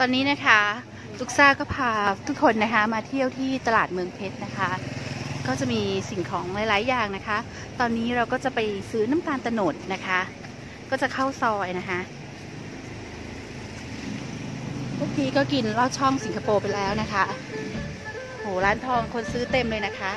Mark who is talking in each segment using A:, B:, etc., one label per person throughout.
A: ตอนนี้นะคะลูกซ่าก็พาทุกคนนะคะมาเที่ยวที่ตลาดเมืองเพชรนะคะ ก็จะมีสิ่งของหลาย ๆ อย่างนะคะ ตอนนี้เราก็จะไปซื้อน้ำตาลตะโนดนะคะ ก็จะเข้าซอยนะคะเมื่อกี้ก็กินลอดช่องสิงคโปร์ไปแล้วนะคะ โหร้านทองคนซื้อเต็มเลยนะคะ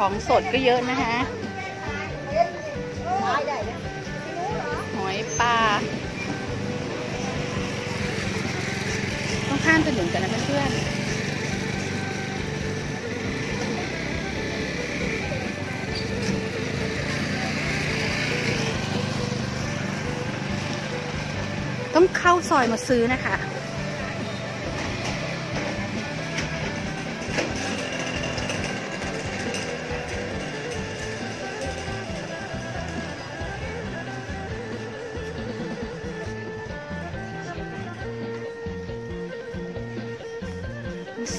A: ของสดก็เยอะนะคะหอยปลาต้องข้ามถนนกันนะเพื่อนๆต้องเข้าซอยมาซื้อนะคะ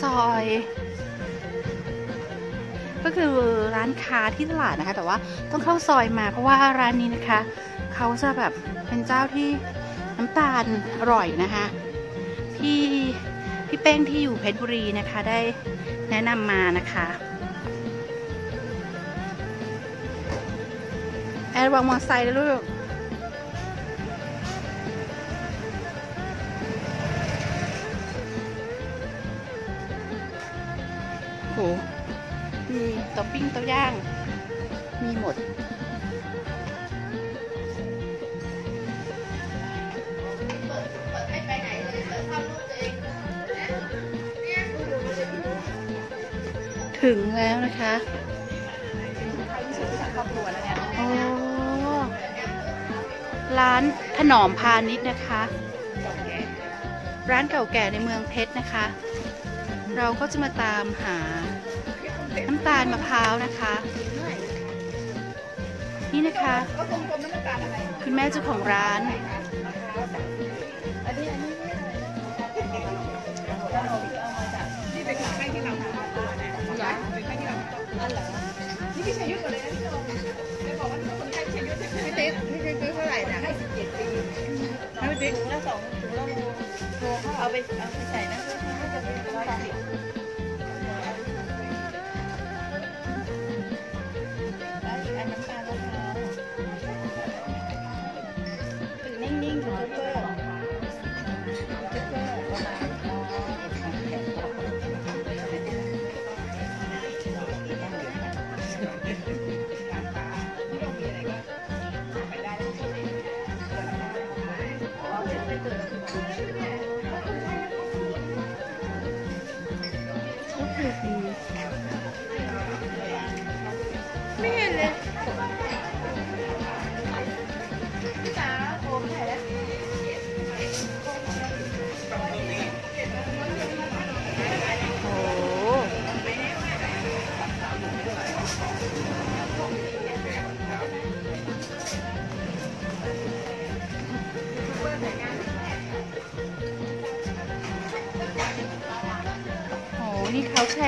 A: ซอย ก็คือร้านค้าที่ตลาดนะคะ แต่ว่าต้องเข้าซอยมาเพราะว่าร้านนี้นะคะเขาจะแบบเป็นเจ้าที่น้ำตาลอร่อยนะคะพี่พี่เป้งที่อยู่เพชรบุรีนะคะได้แนะนำมานะคะแอดวางมอไซค์แล้วลูก มีเตาปิ้งเตาย่าง มีหมด ถึงแล้วนะคะโอ้ร้านถนอมพาณิชย์นะคะ ร้านเก่าแก่ในเมืองเพชรนะคะ เราก็จะมาตามหาน้ำตาลมะพร้าวนะคะ นี่นะคะ คุณแม่เจ้าของร้าน
B: นี่เป็นของให้ที่เราทำตัวนะเป็นให้ที่เราทำตัวนี่พี่ชัยยุทธก่จะบอกว่าคนไข้พี่ชัยยุทธพี่ติ๊กพี่ชัยยุทธเท่าไหร่นะให้สิบเจ็ดปีให้พี่ติ๊กแล้วสองถุงละเอาไปเอาไปใส่นะ Gracias.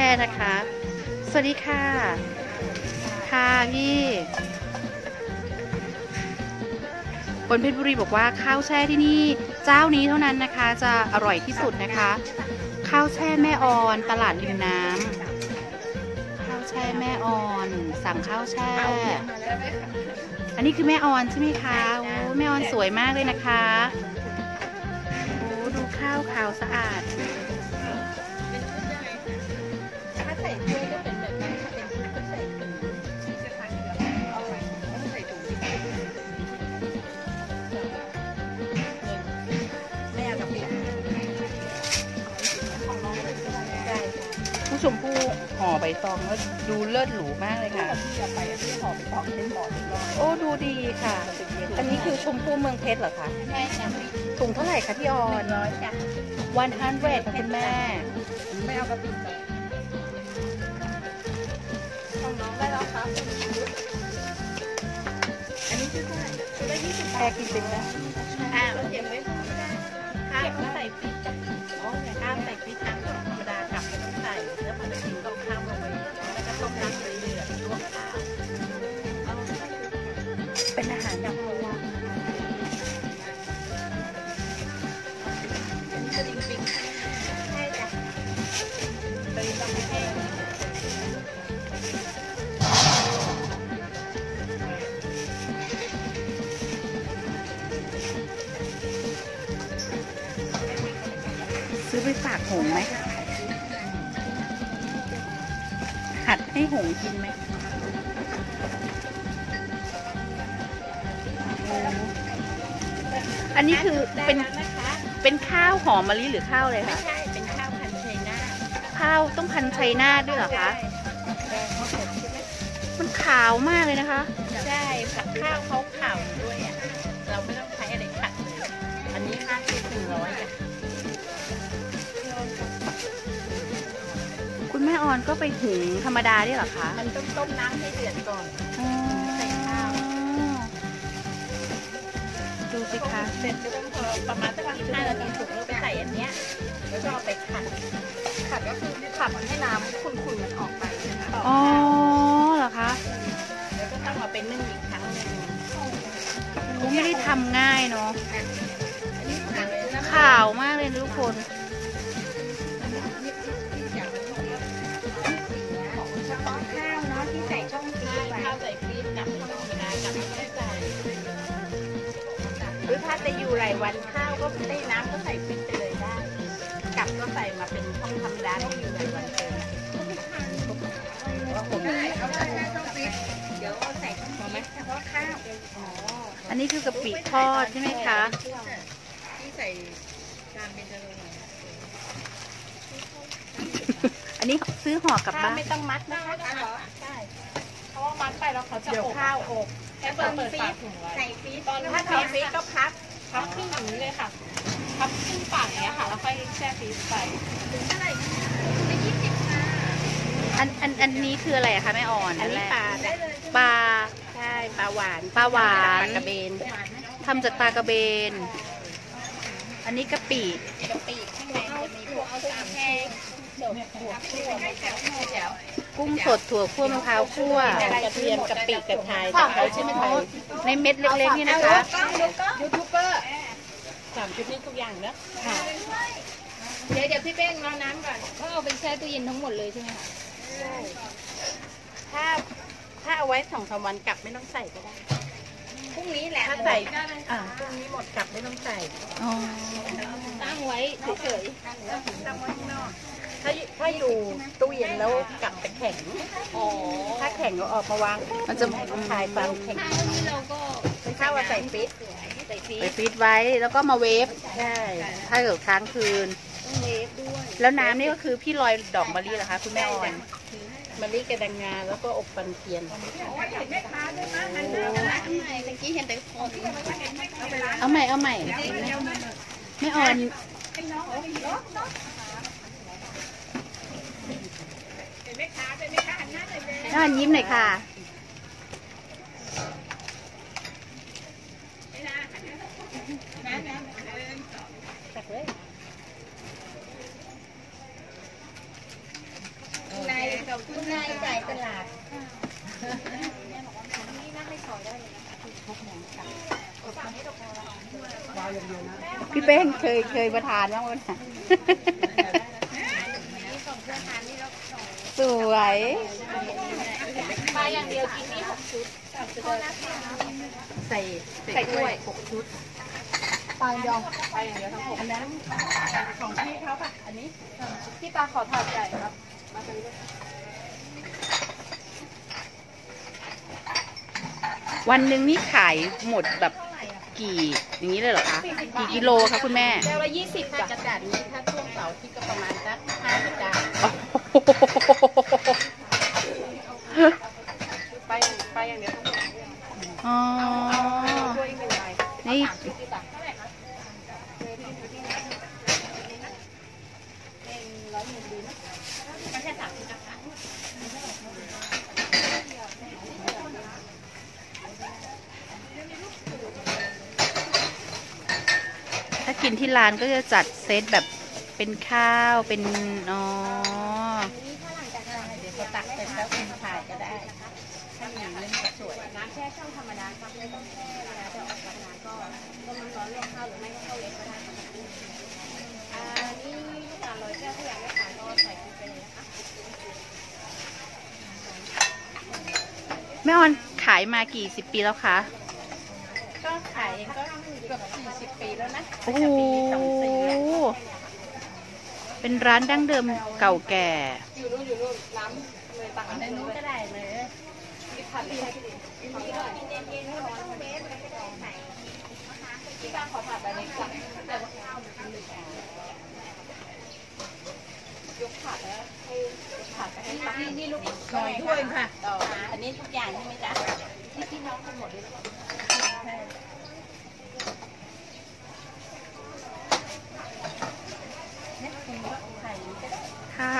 B: ร์นะ
A: คะ สวัสดีค่ะ ค่ะพี่คนเพชรบุรีบอกว่าข้าวแช่ที่นี่เจ้านี้เท่านั้นนะคะ จะอร่อยที่สุดนะคะ ข้าวแช่แม่ออนตลาดริมน้ำข้าวแช่แม่ออน สั่งข้าวแช่ อันนี้คือแม่ออนใช่ไหมคะโอ้แม่ออนสวยมากเลยนะคะโอ้ดูข้าวขาวสะอาด
B: ใบ
A: ตองแล้วดูเลิศหรูมากเลยค่ะ
B: ที่จะไปที่หอไปต่อเป็นหมอเป็นร้อย
A: โอ้ดูดีค่ะ อันนี้คือชมพู่เมืองเพชรเหรอคะ
B: ใช่จ้ะ
A: ถุงเท่าไหร่คะพี่ออ
B: ห
A: น
B: นึ่งร้อยจ้ะ
A: วันฮันเวดค่ะคุณแม่
B: ไม่เอากระปิเลยของน้องได้แล้วครับอันนี้คือเท่าไหร่คือได้ยี่สิบ
A: แพรกินเป็นไหม
B: อ่าเราเก็บไว้ข้าวใส่พริกกับอ๋อข้าวใส่พริกทั้งธรรมดากั
A: ซื้อไปฝากหงไหม หัดให้หงกินไหม อ้อันนี้คือเป็น
B: ได้แล้วนะคะ
A: เป็นข้าวหอมมะลิหรือข้าวอะไร
B: ไม่
A: คะ
B: ใช่ เป็นข้าวพันธุ์ไชน่า
A: ข้าวต้องพันชัยนาทด้วยเหรอคะ
B: แดงเขาสดใช่ไหม
A: มันขาวมากเลยนะคะ
B: ใช่ผักข้าวเขาขาวด้วยอะ เราไม่ต้องใช้อะไรขัดเลย อันนี้ห้าสิบถึงร้อยอะ
A: คุณแม่ออนก็ไปหุงธรรมดาด้วยเหรอคะ
B: มันต้องต้มน้ำให้เดือดก่อน สิ
A: คะ
B: เสร็จก็ต้องพอประมาณสักยี่ห้านาทีถูกแล้วไปใส่อันเนี้ยแล้วก็เอาไปขัด ขัดก็คือขัดมันให้น้ำขุ่นๆมันออกไปต่อ
A: อ๋อ
B: ข้าว
A: เหรอคะ
B: แล้วก็ต้องเอาไปนึ่งอีกครั้งหนึ่ง
A: ก็ไม่ได้ทำง่ายเนาะ
B: อันนี้ขัดเลยนะ
A: ขาวมากเลยนะทุกคน
B: จะอยู่หลายวันข้าวก็ได้น้ำก็ใส่ฟรีไปเลยได้กับก็ใส่มาเป็นช่องธรรมดาที่อยู่หลายวันเกินว่าผมได้เอาได้ช่องฟรีเดี๋ยวใส่ช่องฟรีเฉพาะข้าวอ๋อ
A: อันนี้คือกะปิทอดใช่ไหมคะ
B: ที่ใส่จานเป็นจาน
A: อันนี้ซื้อห่อกลับ
B: ข้าว
A: บ้าน
B: ไม่ต้องมัดนะคะใช่เพราะว่ามัดไปแล้วเขาจะเดี๋ยวข้าวอบแค่เปิดเปิดปากถุงไว้ใส่ฟรีตอนถ้าใส่ฟรีก็พับ
C: พับครึ่งอย่างนี้เลยค่ะ พับครึ่งปากอย่างเงี้ยค่ะ แล้วค่อยแช่ฟรีซไป
B: ถึงเท่าไหร่ได้ยี่สิบค่ะ
A: อันอันอันนี้คืออะไรอะคะแม่อ่อน
B: อันนี้
A: แรก
B: ปลาได้เลย
A: ปลา
B: ใช่ปลาหวาน
A: ปลาหวาน
B: ปลากระเบน
A: ทำจากปลากระเบน อันนี้กะปิ
B: กะปิข้างในจะมีพวกเอาสามแห้งสดถั่วคั่วมะพร้าวแจ๋ว
A: กุ้งสดถั่วคั่วมะพร้าวคั่ว
B: กระเทียมกะปิกระไทยตะไคร้ใช่ไหมไทย
A: ในเม็ดเล็กๆนี่นะคะ
B: ยูทูบเบอร์สามชุดนี้ทุกอย่างนะ
A: ค่ะ
B: เดี๋ยวเดี๋ยวพี่เป้งรอน้ำก่อน
C: ก็เอาไปแช่ตู้เย็นทั้งหมดเลยใช่ไหมคะ
B: ถ้าถ้าเอาไว้สองสามวันกลับไม่ต้องใส่ก็ได้พรุ่งนี้แหละถ้าใส่อ่าพรุ่งนี้หมดกลับไม่ต้องใส่
A: อ๋อ
C: ตั้งไว้เฉย
B: ถ้า ถ้าอยู่ตู้เย็นแล้วกลับไปแข็ง
C: ๆอ๋อ
B: ถ้าแข็งก็ออกมาวาง
A: มันจะ
B: ให้คลายความแข็ง
C: ข้าวนี้เราก็
B: ข้าวว่าใส่ฟิตใส่ฟิ
A: ไป
B: ต
A: ฟรีดไว้แล้วก็มาเวฟ
B: ใช่
A: ถ้าเกิดค้างคืน
B: ต้องเวฟด้วย
A: แล้วน้ำนี่ก็คือพี่ลอยดอกมะลิเหรอคะคุณแม่ออน
B: มะลิกระดังงาแล้วก็อบปันเทียน
C: เมื่อกี้เห็นแต่คน
A: เอาใหม่เอาใหม่แม่ออน แม่ออนยิ้มหน่อยค่ะ
B: ตักเลย
C: นายกับคุณนายจ่ายตลาด
A: พี่เป้งเคยเคยประทานบ้างวันน่ะ สวย
C: มาอย่างเดียวกินนี่หกชุด
B: ใส่
C: ใส่กล้วย
B: หกชุด
C: ปลาดองไปอย่างเดียวทั้งหมด
B: อันนั้นของพี่เขาป่ะอันนี้
C: พี่ปลาขอถาดใหญ่ครับมาซื้อเลย
A: วันหนึ่งนี่ขายหมดแบบกี่อย่างนี้เลยเหรอคะกี่กิโลคะคุณแม่
B: แก้วละยี่สิบจ้ะกระดาษนี้ถ้าช่วงเสาร์ที่ก็ประมาณสักห้าสิบจาน
A: ไปไปอ
C: ย่างเดียวอ๋อนี่
A: ถ้ากินที่ร้านก็จะจัดเซตแบบเป็นข้าวเป็นอ๋อ
B: แช่
C: ช่องธรรมดาครับไม่ต้องแช่เวลาจะออกจากน้ำก็ต้มน้ำร้อนลวกข้าวหรือไม่ก็ข้าวเล็กก็ได้ครับอ่านี่ลูกค้าร้อยแก้วถ้าอยากได้ขายก็ใส่คุกไปเลยนะคะ
A: แม่ออนขายมากี่สิบปีแล้วคะ
B: ก็ขายเองก็เกือบสี่สิบปีแล้วนะ
A: โอ้โห
B: จะปีสองสี่แล้ว
A: เป็นร้านดั้งเดิมเก่าแก่
C: อยู่นู่นอยู่นู่นน้ำเลยตัก
B: ในนู้นก็ได้เลย
C: ผัดดี ให้พี่ดิที่บ้านขอผัดแบบนี้จ้ะแต่ว่าข้าวมันเป็นหนึ่งยกผัดแล้วให้ผัดไปให้ตัก
B: นี่นี่ลูกหน่อยถ้วยค่ะต่ออันนี้ทุกอย่างใช่ไหมจ๊ะ
C: ที่พี่น้องกันหมดเลย
B: นี่ยคุณก็ไข่ก็ได้
A: ค่ะ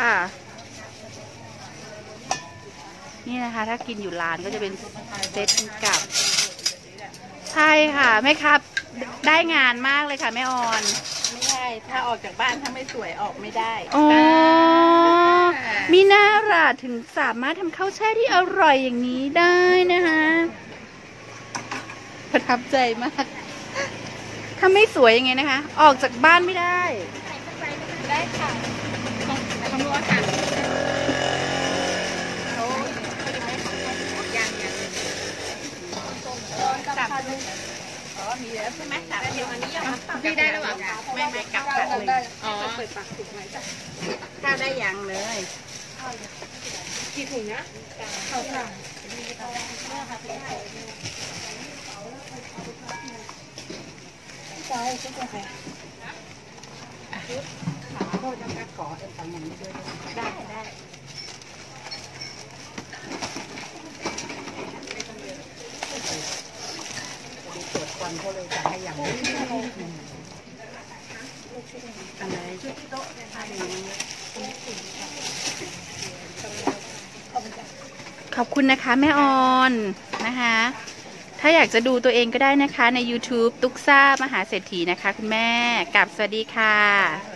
A: นี่นะคะ ถ้ากินอยู่ร้านก็จะเป็นเซตกับ ใช่ค่ะแม่ครับ ได้งานมากเลยค่ะแม่ออน
B: ไม่ได้ถ้าออกจากบ้านถ้าไม่สวยออกไม่ได้
A: อ๋อมีหน้าล่ะถึงสามารถทำข้าวแช่ที่อร่อยอย่างนี้ได้นะคะประทับใจมาก ถ้าไม่สวยยังไงนะคะ ออกจากบ้านไม่ได้
C: ได้ค่ะของของรัวค่ะเขายังไม่ทำให้ยังยัง
B: กลับอ๋อ มีแล้วใช่ไหมกลับ
C: เดี๋ยวอันนี้ยัง
B: พี่ได้แล้วเหรอไม่ไม่กลับกลับเลย
C: อ๋อเปิดปากถูกไหมจ้ะ
B: ข้าได้ยังเลย
C: กี่ถุงนะเขาค่ะ
B: ได้ได้
A: ขอ ขอบคุณนะคะ แม่ออนนะคะ ถ้าอยากจะดูตัวเองก็ได้นะคะใน YouTube ตุ๊กซ่ามหาเศรษฐีนะคะ คุณแม่กับ
B: สวัสดีค่ะ